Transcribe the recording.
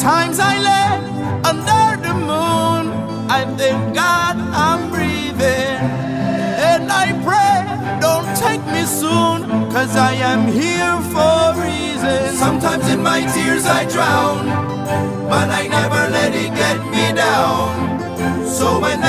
Times I lay under the moon. I thank God I'm breathing. And I pray, don't take me soon. Cause I am here for a reason. Sometimes in my tears I drown. But I never let it get me down. So when